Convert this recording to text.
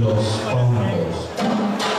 los hombros.